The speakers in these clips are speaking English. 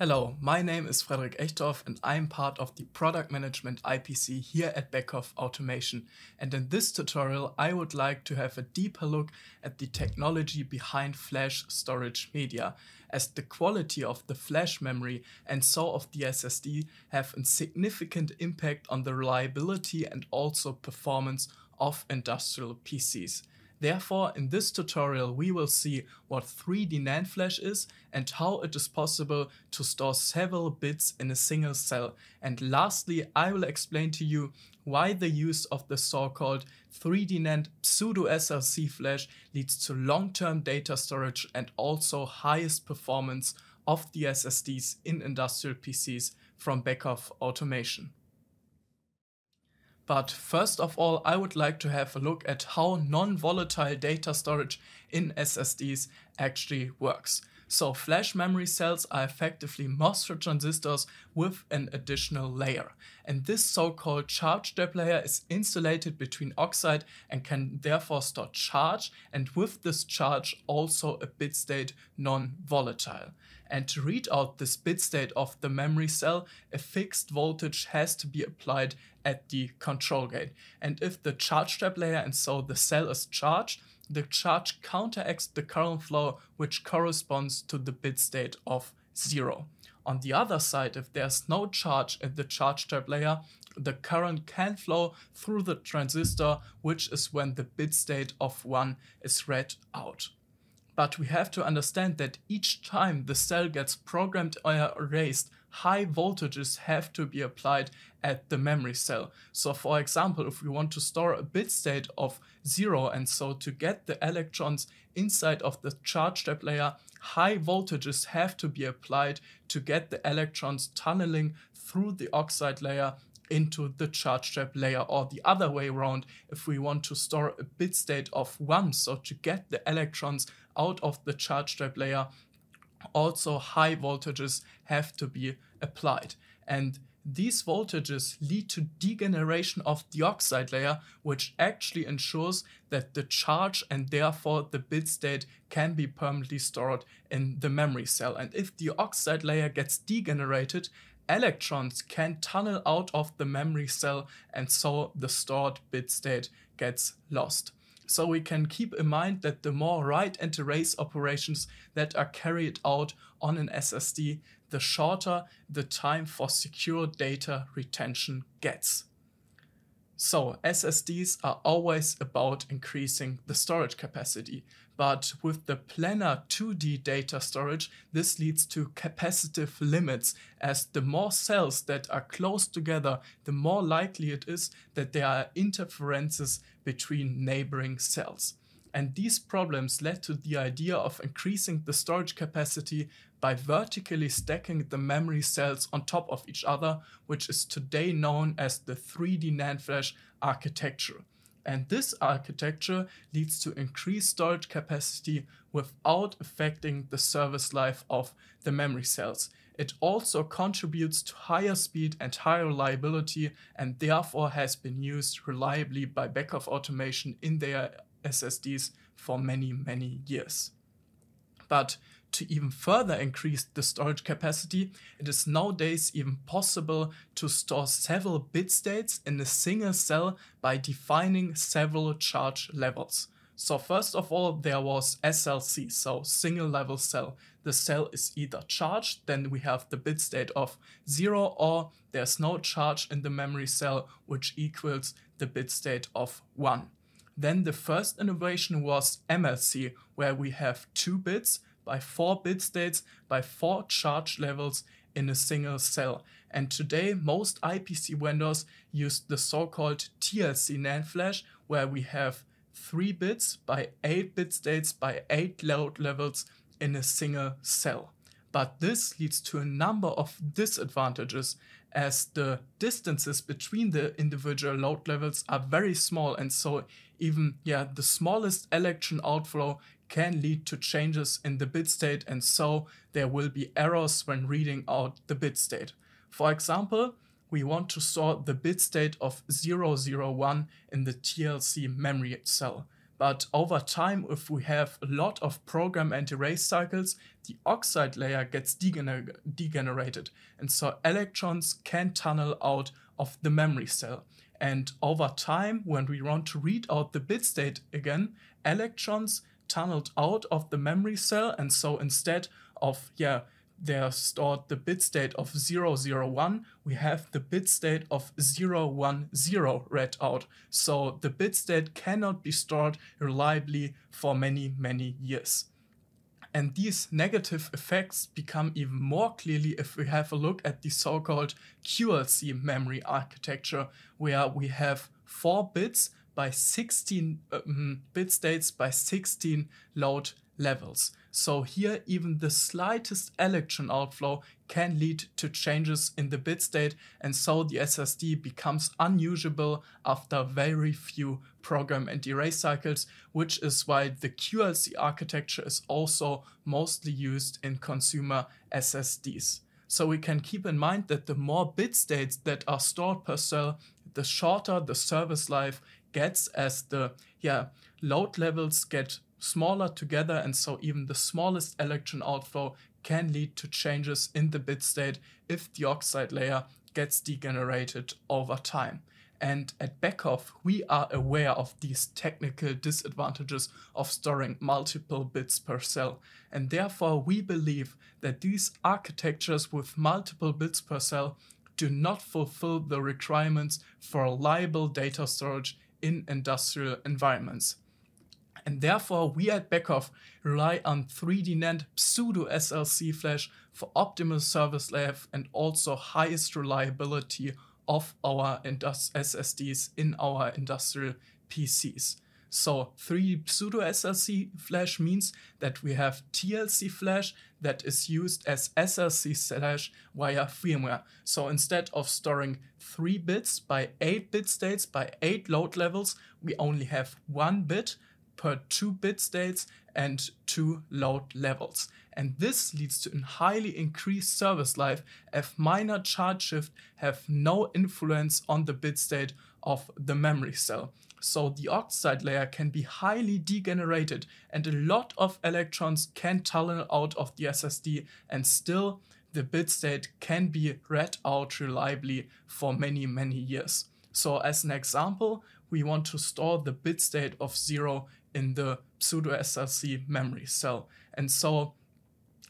Hello, my name is Frederik Echthoff and I'm part of the Product Management IPC here at Beckhoff Automation. And in this tutorial, I would like to have a deeper look at the technology behind flash storage media, as the quality of the flash memory and so of the SSD have a significant impact on the reliability and also performance of industrial PCs. Therefore, in this tutorial, we will see what 3D NAND flash is and how it is possible to store several bits in a single cell. And lastly, I will explain to you why the use of the so-called 3D NAND pseudo SLC flash leads to long-term data storage and also highest performance of the SSDs in industrial PCs from Beckhoff Automation. But first of all, I would like to have a look at how non-volatile data storage in SSDs actually works. So flash memory cells are effectively MOSFET transistors with an additional layer. And this so-called charge trap layer is insulated between oxide and can therefore store charge and with this charge also a bit state non-volatile. And to read out this bit state of the memory cell, a fixed voltage has to be applied at the control gate. And if the charge trap layer and so the cell is charged, the charge counteracts the current flow, which corresponds to the bit state of zero. On the other side, if there's no charge in the charge trap layer, the current can flow through the transistor, which is when the bit state of 1 is read out. But we have to understand that each time the cell gets programmed or erased, high voltages have to be applied at the memory cell. So for example, if we want to store a bit state of zero and so to get the electrons inside of the charge trap layer, high voltages have to be applied to get the electrons tunneling through the oxide layer into the charge trap layer or the other way around if we want to store a bit state of 1 so to get the electrons out of the charge trap layer also high voltages have to be applied. And these voltages lead to degeneration of the oxide layer, which actually ensures that the charge and therefore the bit state can be permanently stored in the memory cell. And if the oxide layer gets degenerated, electrons can tunnel out of the memory cell and so the stored bit state gets lost. So we can keep in mind that the more write and erase operations that are carried out on an SSD, the shorter the time for secure data retention gets. So SSDs are always about increasing the storage capacity, but with the planar 2D data storage, this leads to capacitive limits as the more cells that are close together, the more likely it is that there are interferences between neighboring cells. And these problems led to the idea of increasing the storage capacity by vertically stacking the memory cells on top of each other, which is today known as the 3D NAND flash architecture. And this architecture leads to increased storage capacity without affecting the service life of the memory cells. It also contributes to higher speed and higher reliability and therefore has been used reliably by Beckhoff Automation in their SSDs for many, many years. But to even further increase the storage capacity, it is nowadays even possible to store several bit states in a single cell by defining several charge levels. So first of all, there was SLC, so single level cell. The cell is either charged, then we have the bit state of zero, or there's no charge in the memory cell, which equals the bit state of one. Then the first innovation was MLC, where we have two bits by four bit states by four charge levels in a single cell. And today, most IPC vendors use the so-called TLC NAND flash, where we have 3 bits by 8 bit states by 8 load levels in a single cell. But this leads to a number of disadvantages as the distances between the individual load levels are very small and so even yeah the smallest electron outflow can lead to changes in the bit state and so there will be errors when reading out the bit state. For example, we want to store the bit state of 001 in the TLC memory cell. But over time, if we have a lot of program and erase cycles, the oxide layer gets degener degenerated. And so electrons can tunnel out of the memory cell. And over time, when we want to read out the bit state again, electrons tunneled out of the memory cell. And so instead of, yeah, they're stored the bit state of 001, we have the bit state of 010 read out. So the bit state cannot be stored reliably for many, many years. And these negative effects become even more clearly if we have a look at the so-called QLC memory architecture, where we have 4 bits by 16 um, bit states by 16 load levels. So here even the slightest electron outflow can lead to changes in the bit state and so the SSD becomes unusable after very few program and erase cycles, which is why the QLC architecture is also mostly used in consumer SSDs. So we can keep in mind that the more bit states that are stored per cell, the shorter the service life gets as the yeah load levels get smaller together and so even the smallest electron outflow can lead to changes in the bit state if the oxide layer gets degenerated over time. And at Beckhoff, we are aware of these technical disadvantages of storing multiple bits per cell. And therefore, we believe that these architectures with multiple bits per cell do not fulfill the requirements for reliable data storage in industrial environments. And therefore, we at Beckhoff rely on 3D NAND pseudo SLC flash for optimal service life and also highest reliability of our SSDs in our industrial PCs. So 3D pseudo SLC flash means that we have TLC flash that is used as SLC flash via firmware. So instead of storing 3 bits by 8 bit states by 8 load levels, we only have 1 bit per two bit states and two load levels. And this leads to a highly increased service life as minor charge shift have no influence on the bit state of the memory cell. So the oxide layer can be highly degenerated and a lot of electrons can tunnel out of the SSD and still the bit state can be read out reliably for many, many years. So as an example, we want to store the bit state of 0 in the pseudo SLC memory cell. And so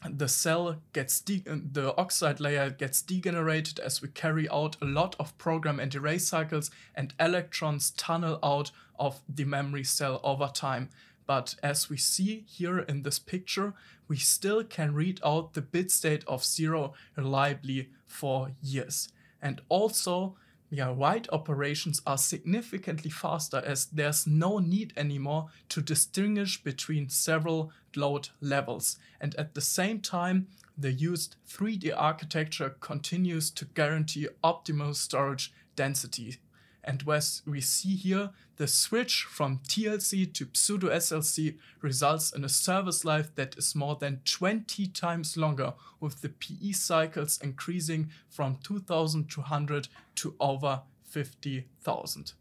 the cell gets the oxide layer gets degenerated as we carry out a lot of program and erase cycles and electrons tunnel out of the memory cell over time. But as we see here in this picture, we still can read out the bit state of zero reliably for years. And also yeah, write operations are significantly faster as there's no need anymore to distinguish between several load levels. And at the same time, the used 3D architecture continues to guarantee optimal storage density and as we see here, the switch from TLC to pseudo SLC results in a service life that is more than 20 times longer, with the PE cycles increasing from 2200 to over 50,000.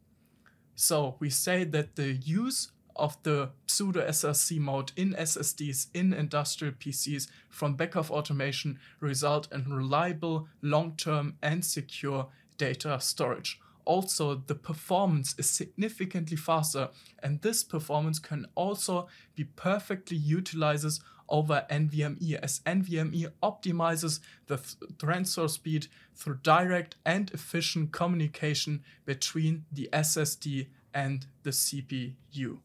So we say that the use of the pseudo SLC mode in SSDs in industrial PCs from Beckhoff automation result in reliable, long-term and secure data storage also the performance is significantly faster and this performance can also be perfectly utilizes over NVMe as NVMe optimizes the th transfer speed through direct and efficient communication between the SSD and the CPU.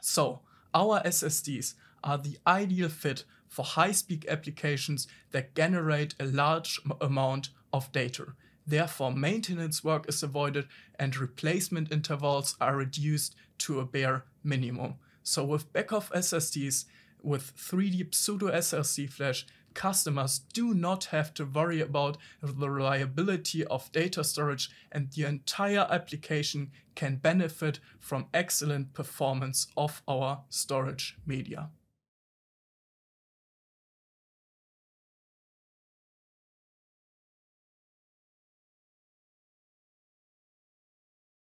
So our SSDs are the ideal fit for high-speed applications that generate a large amount of data. Therefore, maintenance work is avoided and replacement intervals are reduced to a bare minimum. So with Beckhoff SSDs with 3D pseudo SLC flash, customers do not have to worry about the reliability of data storage and the entire application can benefit from excellent performance of our storage media.